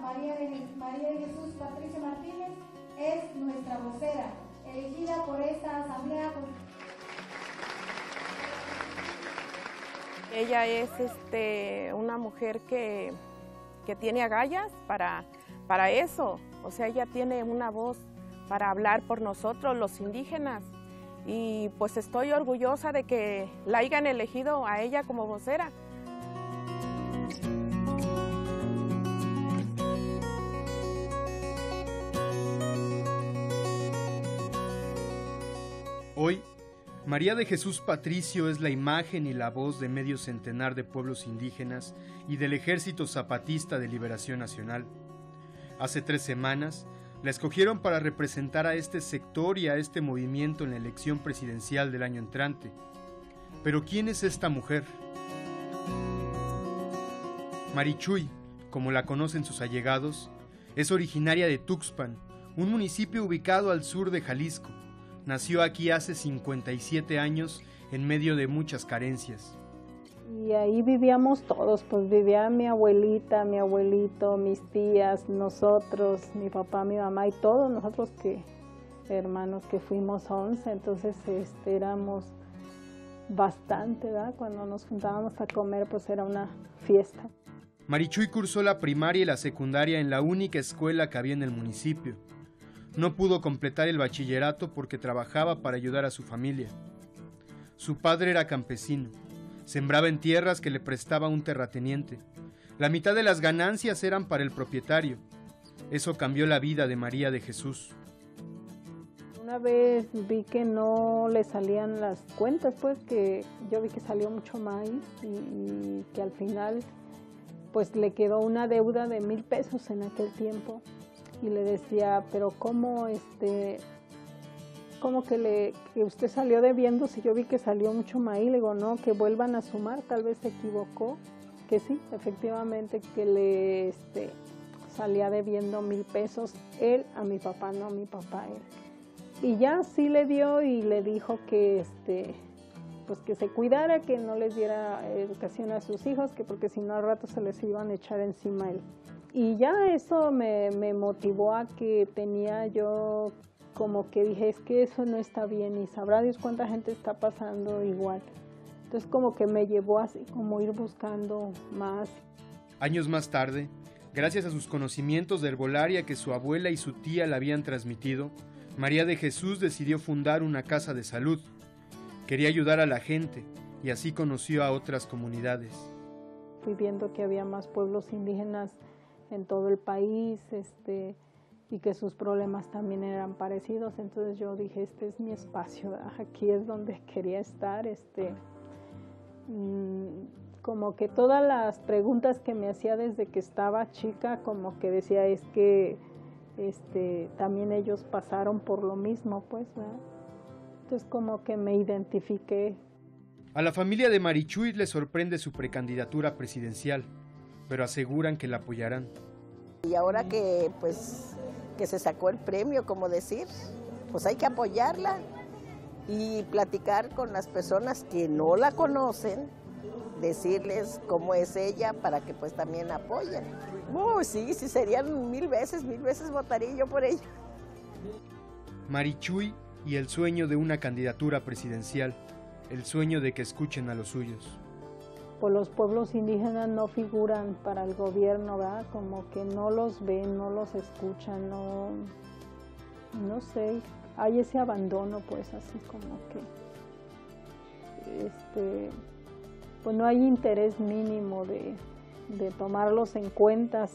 María de, María de Jesús Patricio Martínez es nuestra vocera, elegida por esta asamblea. Ella es este, una mujer que, que tiene agallas para, para eso. O sea, ella tiene una voz para hablar por nosotros, los indígenas. Y pues estoy orgullosa de que la hayan elegido a ella como vocera. Hoy, María de Jesús Patricio es la imagen y la voz de medio centenar de pueblos indígenas y del Ejército Zapatista de Liberación Nacional. Hace tres semanas, la escogieron para representar a este sector y a este movimiento en la elección presidencial del año entrante. Pero ¿quién es esta mujer? Marichuy, como la conocen sus allegados, es originaria de Tuxpan, un municipio ubicado al sur de Jalisco. Nació aquí hace 57 años en medio de muchas carencias. Y ahí vivíamos todos, pues vivía mi abuelita, mi abuelito, mis tías, nosotros, mi papá, mi mamá y todos nosotros que hermanos que fuimos 11, entonces este, éramos bastante, ¿verdad? Cuando nos juntábamos a comer pues era una fiesta. Marichuy cursó la primaria y la secundaria en la única escuela que había en el municipio. No pudo completar el bachillerato porque trabajaba para ayudar a su familia. Su padre era campesino. Sembraba en tierras que le prestaba un terrateniente. La mitad de las ganancias eran para el propietario. Eso cambió la vida de María de Jesús. Una vez vi que no le salían las cuentas, pues que yo vi que salió mucho maíz y, y que al final pues le quedó una deuda de mil pesos en aquel tiempo y le decía, pero cómo este, cómo que le, que usted salió debiendo si yo vi que salió mucho maíz, le digo, no, que vuelvan a sumar, tal vez se equivocó, que sí, efectivamente que le este, salía debiendo mil pesos él a mi papá, no a mi papá él. Y ya sí le dio y le dijo que este pues que se cuidara, que no les diera educación a sus hijos, que porque si no al rato se les iban a echar encima él. Y ya eso me, me motivó a que tenía yo como que dije, es que eso no está bien y sabrá Dios cuánta gente está pasando igual. Entonces como que me llevó así como ir buscando más. Años más tarde, gracias a sus conocimientos de herbolaria que su abuela y su tía le habían transmitido, María de Jesús decidió fundar una casa de salud. Quería ayudar a la gente y así conoció a otras comunidades. Fui viendo que había más pueblos indígenas en todo el país, este, y que sus problemas también eran parecidos. Entonces yo dije, este es mi espacio, aquí es donde quería estar. Este, como que todas las preguntas que me hacía desde que estaba chica, como que decía, es que este, también ellos pasaron por lo mismo, pues. Entonces como que me identifiqué. A la familia de Marichuy le sorprende su precandidatura presidencial, pero aseguran que la apoyarán. Y ahora que pues que se sacó el premio, como decir, pues hay que apoyarla y platicar con las personas que no la conocen, decirles cómo es ella para que pues también apoyen. Uh, sí, sí, serían mil veces, mil veces votaría yo por ella. Marichuy y el sueño de una candidatura presidencial, el sueño de que escuchen a los suyos. Pues los pueblos indígenas no figuran para el gobierno, ¿verdad? Como que no los ven, no los escuchan, no, no sé, hay ese abandono, pues así como que, este, pues no hay interés mínimo de, de tomarlos en cuenta.